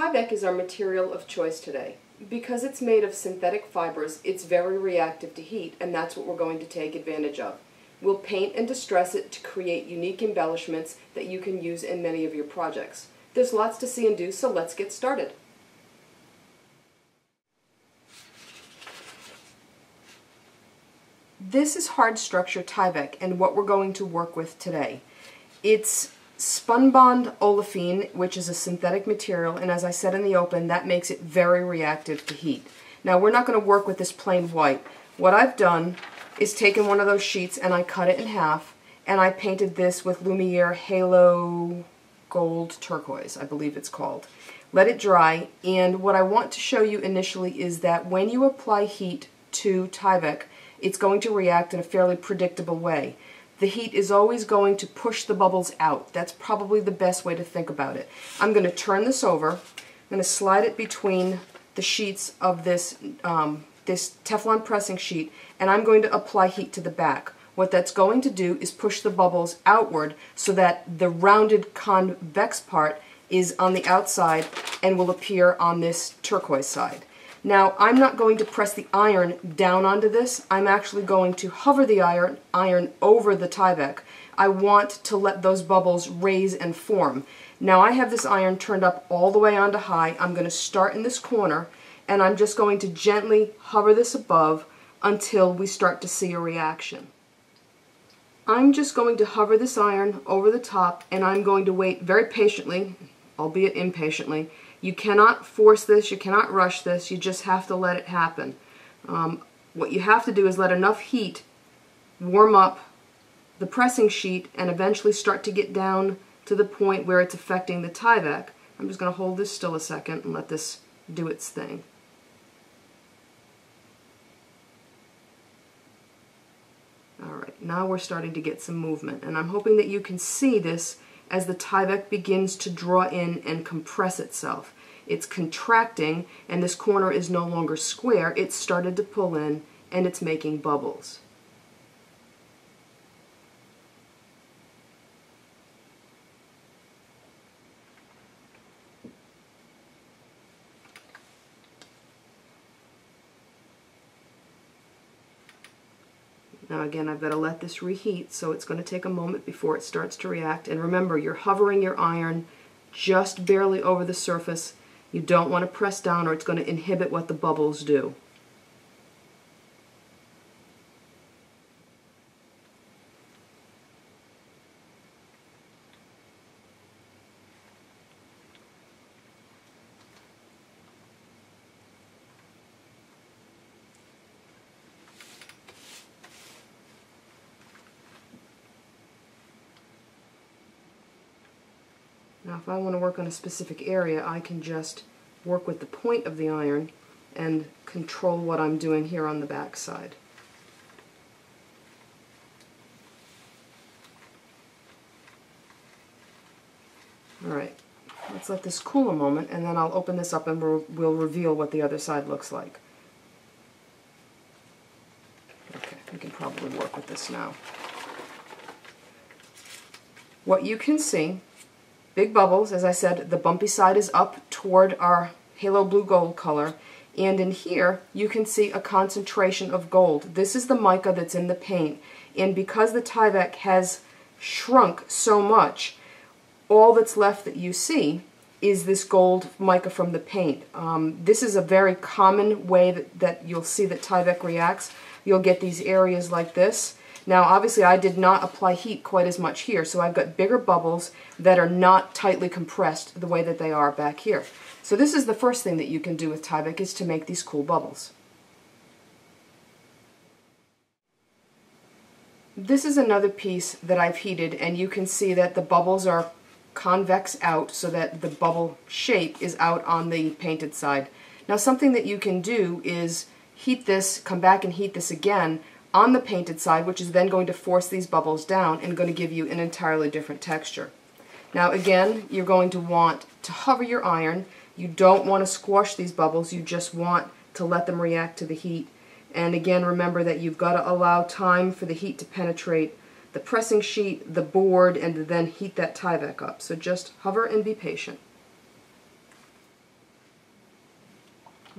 Tyvek is our material of choice today. Because it's made of synthetic fibers, it's very reactive to heat, and that's what we're going to take advantage of. We'll paint and distress it to create unique embellishments that you can use in many of your projects. There's lots to see and do, so let's get started. This is hard structure Tyvek and what we're going to work with today. It's Spunbond olefin, which is a synthetic material, and as I said in the open, that makes it very reactive to heat. Now we're not going to work with this plain white. What I've done is taken one of those sheets and I cut it in half, and I painted this with Lumiere Halo Gold Turquoise, I believe it's called. Let it dry, and what I want to show you initially is that when you apply heat to Tyvek, it's going to react in a fairly predictable way the heat is always going to push the bubbles out. That's probably the best way to think about it. I'm going to turn this over. I'm going to slide it between the sheets of this, um, this Teflon pressing sheet, and I'm going to apply heat to the back. What that's going to do is push the bubbles outward so that the rounded convex part is on the outside and will appear on this turquoise side. Now, I'm not going to press the iron down onto this. I'm actually going to hover the iron, iron over the Tyvek. I want to let those bubbles raise and form. Now I have this iron turned up all the way onto high. I'm going to start in this corner and I'm just going to gently hover this above until we start to see a reaction. I'm just going to hover this iron over the top and I'm going to wait very patiently, albeit impatiently, you cannot force this, you cannot rush this, you just have to let it happen. Um, what you have to do is let enough heat warm up the pressing sheet and eventually start to get down to the point where it's affecting the Tyvek. I'm just going to hold this still a second and let this do its thing. Alright, now we're starting to get some movement and I'm hoping that you can see this as the Tyvek begins to draw in and compress itself. It's contracting and this corner is no longer square. It started to pull in and it's making bubbles. Now again, I've got to let this reheat, so it's going to take a moment before it starts to react. And remember, you're hovering your iron just barely over the surface. You don't want to press down or it's going to inhibit what the bubbles do. Now if I want to work on a specific area, I can just work with the point of the iron and control what I'm doing here on the back side. Alright, let's let this cool a moment and then I'll open this up and we'll, we'll reveal what the other side looks like. Okay, we can probably work with this now. What you can see big bubbles. As I said, the bumpy side is up toward our halo blue gold color. And in here, you can see a concentration of gold. This is the mica that's in the paint. And because the Tyvek has shrunk so much, all that's left that you see is this gold mica from the paint. Um, this is a very common way that, that you'll see that Tyvek reacts. You'll get these areas like this now obviously I did not apply heat quite as much here, so I've got bigger bubbles that are not tightly compressed the way that they are back here. So this is the first thing that you can do with Tyvek is to make these cool bubbles. This is another piece that I've heated and you can see that the bubbles are convex out so that the bubble shape is out on the painted side. Now something that you can do is heat this, come back and heat this again on the painted side, which is then going to force these bubbles down and going to give you an entirely different texture. Now again, you're going to want to hover your iron. You don't want to squash these bubbles, you just want to let them react to the heat. And again, remember that you've got to allow time for the heat to penetrate the pressing sheet, the board, and then heat that Tyvek up. So just hover and be patient.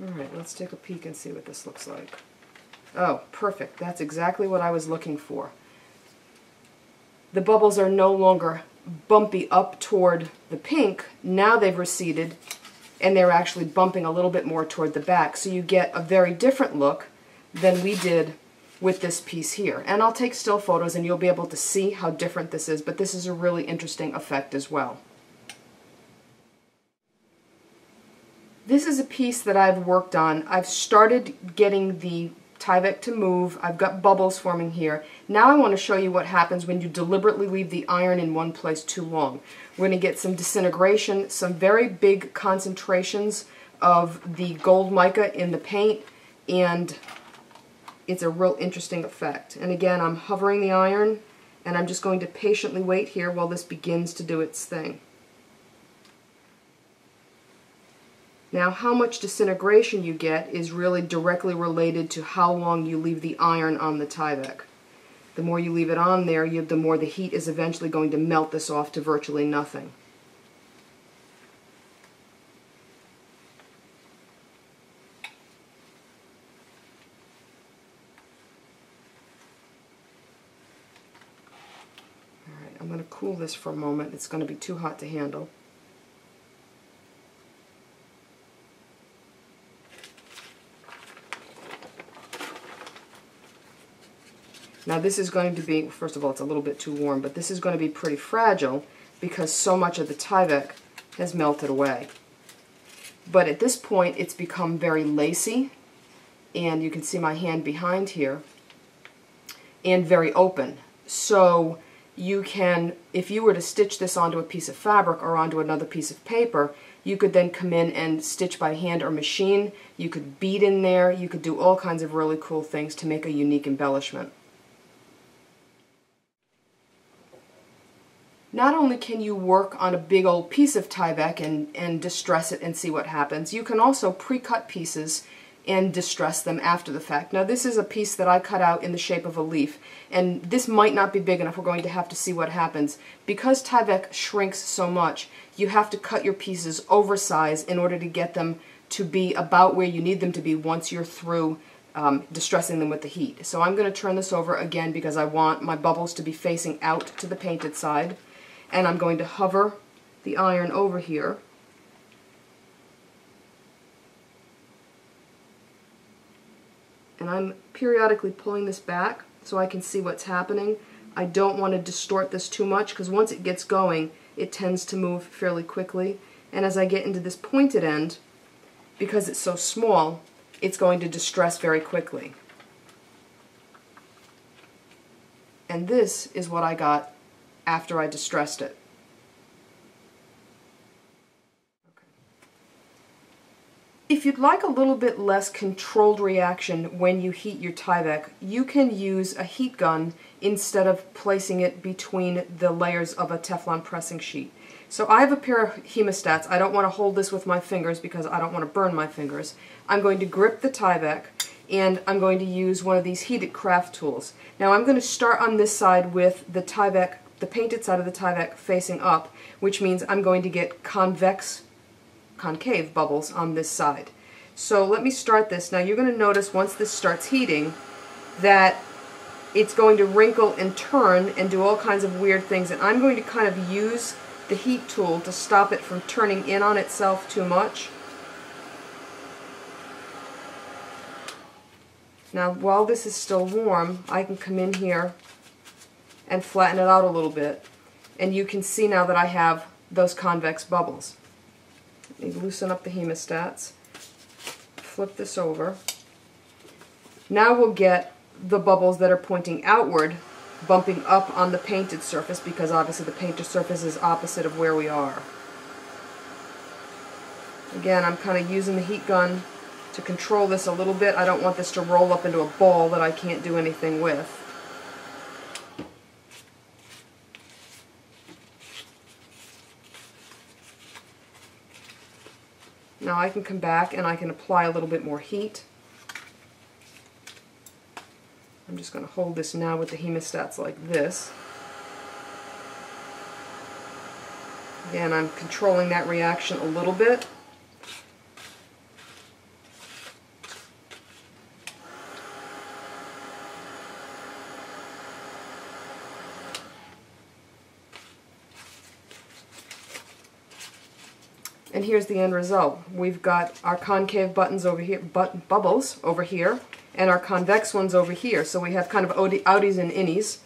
Alright, let's take a peek and see what this looks like. Oh, perfect. That's exactly what I was looking for. The bubbles are no longer bumpy up toward the pink. Now they've receded and they're actually bumping a little bit more toward the back. So you get a very different look than we did with this piece here. And I'll take still photos and you'll be able to see how different this is, but this is a really interesting effect as well. This is a piece that I've worked on. I've started getting the Tyvek to move. I've got bubbles forming here. Now I want to show you what happens when you deliberately leave the iron in one place too long. We're going to get some disintegration, some very big concentrations of the gold mica in the paint, and it's a real interesting effect. And again, I'm hovering the iron, and I'm just going to patiently wait here while this begins to do its thing. Now how much disintegration you get is really directly related to how long you leave the iron on the Tyvek. The more you leave it on there, you, the more the heat is eventually going to melt this off to virtually nothing. Alright, I'm going to cool this for a moment. It's going to be too hot to handle. Now this is going to be, first of all, it's a little bit too warm, but this is going to be pretty fragile because so much of the Tyvek has melted away. But at this point, it's become very lacy, and you can see my hand behind here, and very open. So you can, if you were to stitch this onto a piece of fabric or onto another piece of paper, you could then come in and stitch by hand or machine. You could bead in there. You could do all kinds of really cool things to make a unique embellishment. Not only can you work on a big old piece of Tyvek and, and distress it and see what happens, you can also pre-cut pieces and distress them after the fact. Now this is a piece that I cut out in the shape of a leaf, and this might not be big enough. We're going to have to see what happens. Because Tyvek shrinks so much, you have to cut your pieces oversized in order to get them to be about where you need them to be once you're through um, distressing them with the heat. So I'm going to turn this over again because I want my bubbles to be facing out to the painted side and I'm going to hover the iron over here and I'm periodically pulling this back so I can see what's happening. I don't want to distort this too much because once it gets going it tends to move fairly quickly and as I get into this pointed end because it's so small it's going to distress very quickly. And this is what I got after I distressed it. If you'd like a little bit less controlled reaction when you heat your Tyvek, you can use a heat gun instead of placing it between the layers of a Teflon pressing sheet. So I have a pair of hemostats. I don't want to hold this with my fingers because I don't want to burn my fingers. I'm going to grip the Tyvek and I'm going to use one of these heated craft tools. Now I'm going to start on this side with the Tyvek the painted side of the Tyvek facing up, which means I'm going to get convex, concave bubbles on this side. So let me start this. Now you're going to notice once this starts heating that it's going to wrinkle and turn and do all kinds of weird things and I'm going to kind of use the heat tool to stop it from turning in on itself too much. Now while this is still warm I can come in here and flatten it out a little bit. And you can see now that I have those convex bubbles. Let me loosen up the hemostats, flip this over. Now we'll get the bubbles that are pointing outward bumping up on the painted surface because obviously the painted surface is opposite of where we are. Again, I'm kind of using the heat gun to control this a little bit. I don't want this to roll up into a ball that I can't do anything with. Now I can come back and I can apply a little bit more heat. I'm just going to hold this now with the hemostats like this. Again, I'm controlling that reaction a little bit. And here's the end result. We've got our concave buttons over here, but bubbles over here, and our convex ones over here. So we have kind of outies and innies.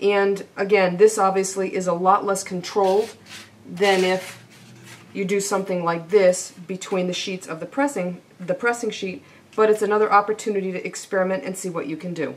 And again, this obviously is a lot less controlled than if you do something like this between the sheets of the pressing, the pressing sheet, but it's another opportunity to experiment and see what you can do.